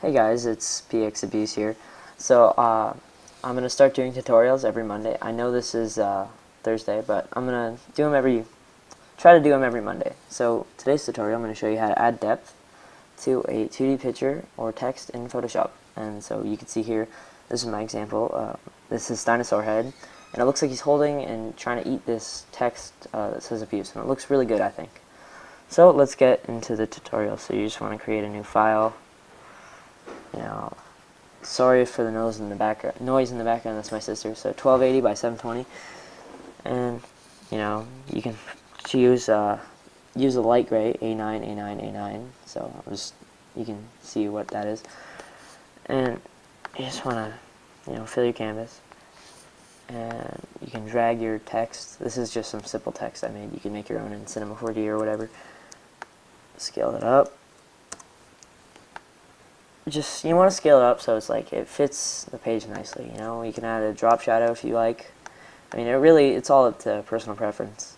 Hey guys, it's pX Abuze here. So, uh, I'm going to start doing tutorials every Monday. I know this is uh, Thursday, but I'm going to do them every, try to do them every Monday. So, today's tutorial, I'm to show you how to add depth to a 2D picture or text in Photoshop. And so you can see here, this is my example. Uh, this is Dinosaur Head, and it looks like he's holding and trying to eat this text uh, that says abuse, and it looks really good, I think. So let's get into the tutorial. So you just want to create a new file. Know, sorry for the noise in the background. Noise in the background. That's my sister. So 1280 by 720, and you know you can choose uh, use a light gray A9, A9, A9. So I'll just you can see what that is, and you just want to you know fill your canvas and you can drag your text. This is just some simple text I made. You can make your own in Cinema 4D or whatever scale it up. Just, you want to scale it up so it's like, it fits the page nicely, you know? You can add a drop shadow if you like. I mean, it really, it's all up to personal preference.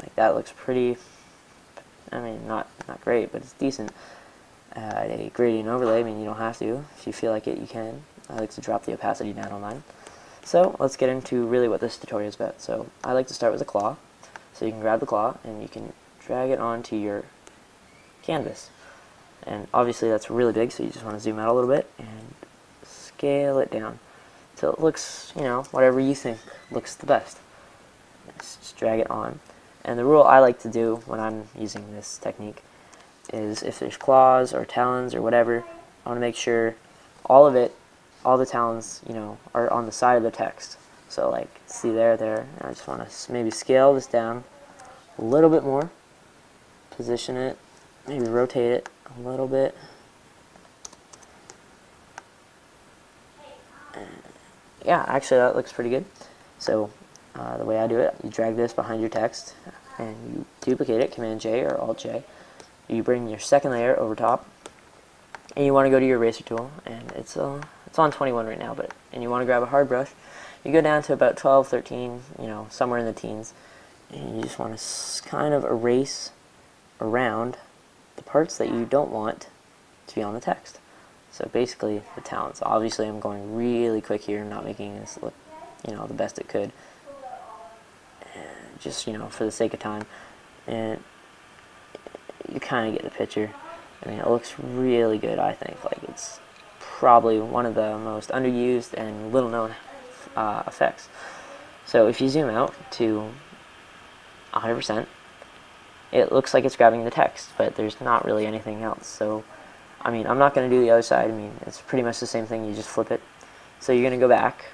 Like, that looks pretty, I mean, not, not great, but it's decent. Add a gradient overlay, I mean, you don't have to. If you feel like it, you can. I like to drop the opacity down on mine. So let's get into really what this tutorial is about. So I like to start with a claw. So you can grab the claw and you can drag it onto your canvas. And obviously that's really big, so you just want to zoom out a little bit and scale it down. So it looks, you know, whatever you think looks the best. Just drag it on. And the rule I like to do when I'm using this technique is if there's claws or talons or whatever, I want to make sure all of it all the talons, you know, are on the side of the text. So like, see there, there, and I just want to maybe scale this down a little bit more, position it, maybe rotate it a little bit. yeah, actually that looks pretty good. So uh, the way I do it, you drag this behind your text, and you duplicate it, Command J or Alt J. You bring your second layer over top, and you want to go to your eraser tool, and it's a it's on 21 right now, but and you want to grab a hard brush, you go down to about 12, 13, you know, somewhere in the teens, and you just want to kind of erase around the parts that you don't want to be on the text. So basically the talons. Obviously I'm going really quick here, I'm not making this look, you know, the best it could. And just, you know, for the sake of time. And you kind of get the picture. I mean, it looks really good, I think. Like, it's probably one of the most underused and little known uh, effects. So if you zoom out to 100%, it looks like it's grabbing the text, but there's not really anything else. So, I mean, I'm not going to do the other side. I mean, it's pretty much the same thing. You just flip it. So you're going to go back.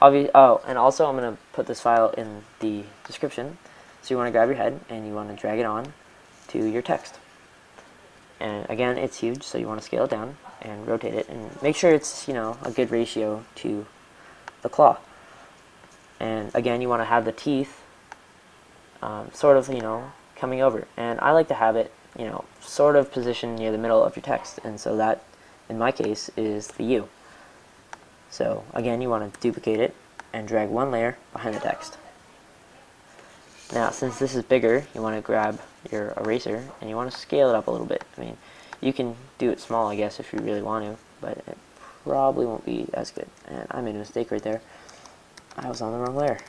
Obvi oh, and also I'm going to put this file in the description. So you want to grab your head and you want to drag it on to your text. And again, it's huge, so you want to scale it down and rotate it and make sure it's, you know, a good ratio to the claw. And again, you want to have the teeth um, sort of, you know, coming over. And I like to have it, you know, sort of positioned near the middle of your text. And so that, in my case, is the U. So again, you want to duplicate it and drag one layer behind the text. Now, since this is bigger, you want to grab your eraser and you want to scale it up a little bit. I mean, you can do it small, I guess, if you really want to, but it probably won't be as good. And I made a mistake right there. I was on the wrong layer.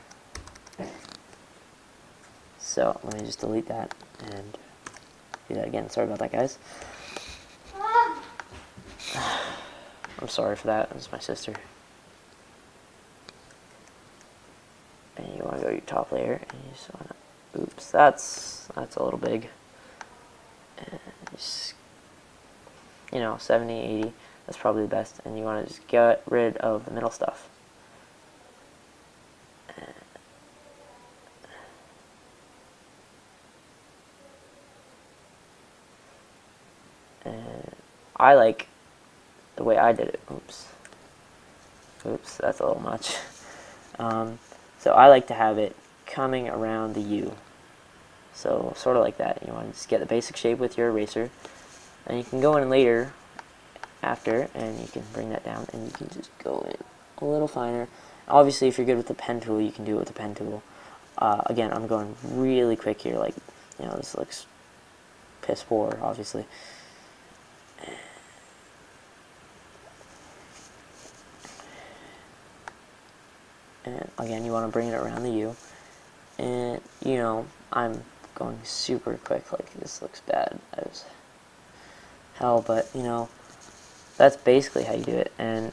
So, let me just delete that and do that again. Sorry about that, guys. I'm sorry for that. It's my sister. And you want to go to your top layer, and you just want to, oops, that's, that's a little big. And just you know, 70, 80, that's probably the best. And you want to just get rid of the middle stuff. I like the way I did it. Oops. Oops, that's a little much. Um, so I like to have it coming around the U. So sort of like that. You want to just get the basic shape with your eraser and you can go in later after and you can bring that down and you can just go in a little finer. Obviously if you're good with the pen tool you can do it with the pen tool. Uh, again I'm going really quick here like you know this looks piss poor, obviously. And again, you want to bring it around the U. And, you know, I'm going super quick, like this looks bad as hell, but, you know, that's basically how you do it. And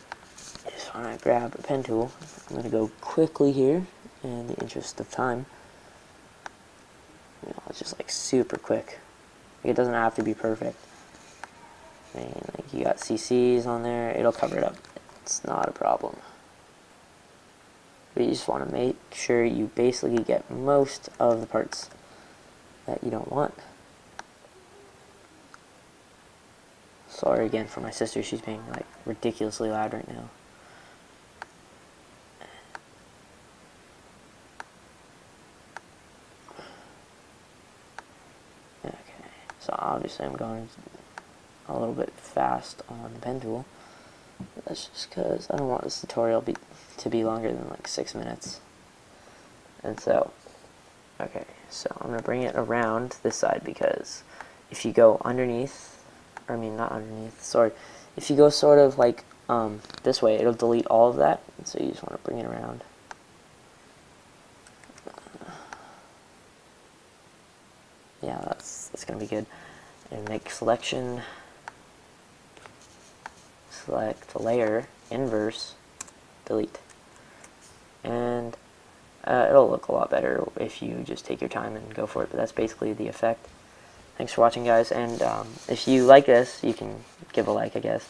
just want to grab a pen tool. I'm going to go quickly here in the interest of time. You know, it's just like super quick. Like, it doesn't have to be perfect. Mean, like you got CCs on there, it'll cover it up. It's not a problem. But you just want to make sure you basically get most of the parts that you don't want. Sorry again for my sister, she's being like ridiculously loud right now. Okay, so obviously I'm going a little bit fast on the pen tool. That's just because I don't want this tutorial be, to be longer than like six minutes. And so, okay, so I'm going to bring it around this side because if you go underneath, I mean not underneath, sorry, if you go sort of like um, this way, it'll delete all of that. And so you just want to bring it around. Yeah, that's, that's going to be good. And make selection select layer, inverse, delete. And uh, it'll look a lot better if you just take your time and go for it, but that's basically the effect. Thanks for watching, guys, and um, if you like this, you can give a like, I guess.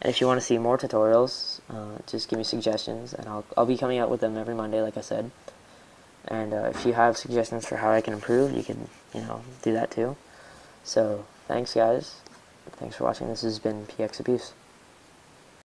And if you want to see more tutorials, uh, just give me suggestions, and I'll, I'll be coming out with them every Monday, like I said. And uh, if you have suggestions for how I can improve, you can, you know, do that too. So, thanks, guys. Thanks for watching. This has been pX Abuze.